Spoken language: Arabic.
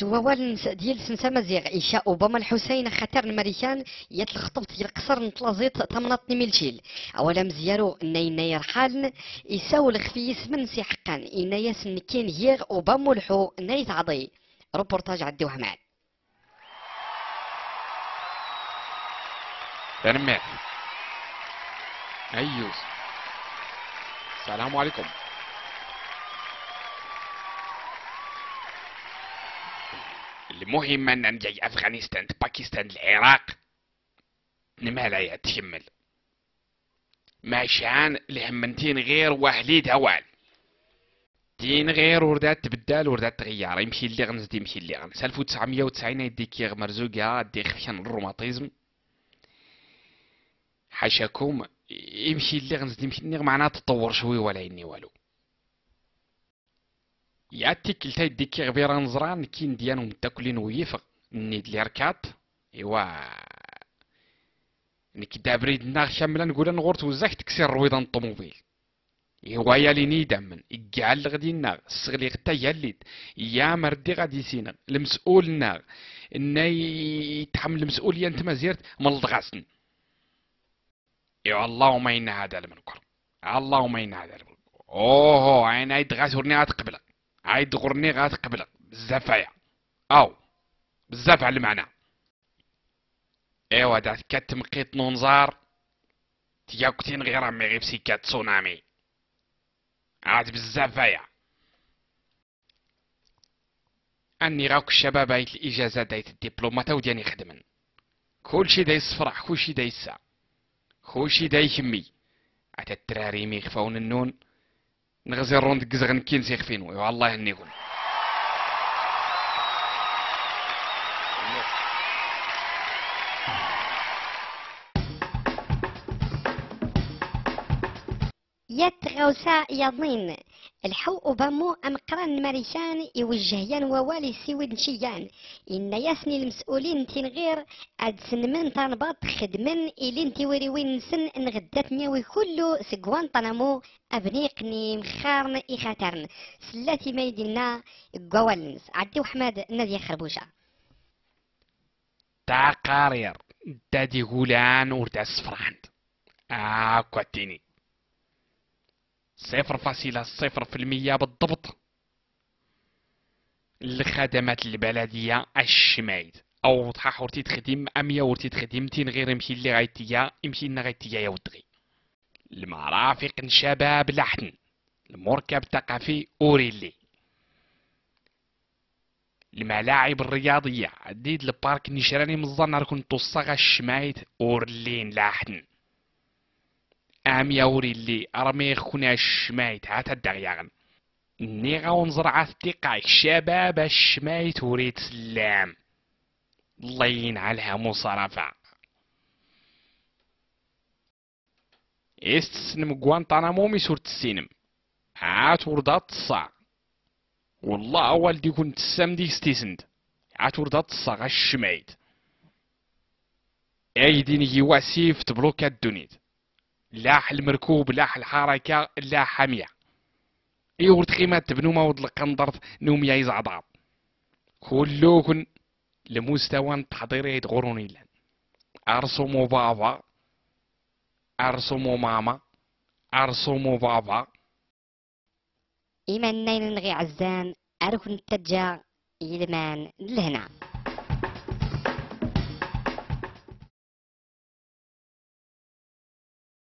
سوال ديال سنسا مزيغ. إيشا أوباما الحسين خطر المريكان يات الخطب ديال القصر نطلازيت تمنط ميلشيل أولا مزيارو إنا يرحالن إساو الخفيس من سي حقان. إنا ياسن كين هيغ أوباما الحو نايت عضي روبورتاج عدي وحماد تنميت. أيوز السلام عليكم. المهم أن جاي أفغانستان باكستان العراق. نمالا تكمل ماشان الهمنتين غير واحليد هوال دين غير وردات تبدل وردات تغير. يمشي اللي غنزد يمشي اللي غنس 1990 يديك مرزوقة دي خفشان الروماتيزم. حاشاكم يمشي اللي غنزد يمشي اللي معناه تطور شوي ولا يني والو. ياتيك كلتا يديك غبيرا نزران كين ديانهم تاكلين ويفق نيد لي ركات إيوا. نك دابريد النار شاملا نقول نغورت وزاك تكسير رويضان الطوموبيل إيوا يا لي نيدا من إقعال غدي النار السغلي غتا ياليد يا مردي غادي سينا المسؤول النار إن يتحمل المسؤولية أنت ما زيرت من الغاسن إيوا اللهم إنا هذا المنكر اللهم إنا هذا المنكر أوه عين عيد غاسورني غتقبلك عايد غرني غتقبلك بزاف يا أو بزاف على المعنى. إيوا دات كتمقيت نونزار. تياكتين غير أمي غير سيكات تسونامي. عاد بزاف يا أني غاوك الشباب هايت الإجازة دايت الدبلومات ودياني خدمن. كلشي داي الصفرح كلشي داي السا كلشي داي كمي عاد الدراري ميخفاون النون نغزي روند كزغن كين سيخفين والله يهنيكم يتغوسا يضين الحو أوبامو أم قران مريشان يوجهيان ووالي سيود نشيان إن ياسني المسؤولين تين غير أد سنمن طنبات خدمن إلين تيوريوين نسن نغدات نيوي كلو سقوان طنمو أبنيقني مخارن إخاترن. سلاتي ميدنا قوالنس عدي وحماد نادي خربوشة تا قارير. دادي غولان وردا الصفراند آه كواتيني صفر فاصلة صفر في المية بالضبط الخدمات البلدية الشمايد. أو وضحح ورتي تخدم امية ورتي تخدم؟ تين غير يمشي اللي غايتيا يمشي لنا غايتيا يا ودغي. المرافق شباب لحن المركب الثقافي أوريلي. الملاعب الرياضية عديد البارك نشراني مزان ركن توصغ الشمايد أورلين لاحن ام يوري اللي أرمي خونا الشمايت هاتا الدغياغن ني غاون زرعة تيقع شباب الشمايت وريت سلام. الله ينعلها مصرفة استسنم غوانتانامو مي سورة السينم عات وردات الصاع والله والدي كنت السامدي ستيسند عات وردات الصاع الشمايت. ايدين يواسيف تبلوكات دونيت لاح المركوب لاح الحركة لا حامية يورد خيمة تبنو ما ود القنطرت نوم يا يزعضاب كلوكن لمستوى التحضيري يتغروني لأن ارسموا بابا ارسموا ماما ارسموا بابا. إيمان نين نغي عزان أركن تجا يلمان لهنا.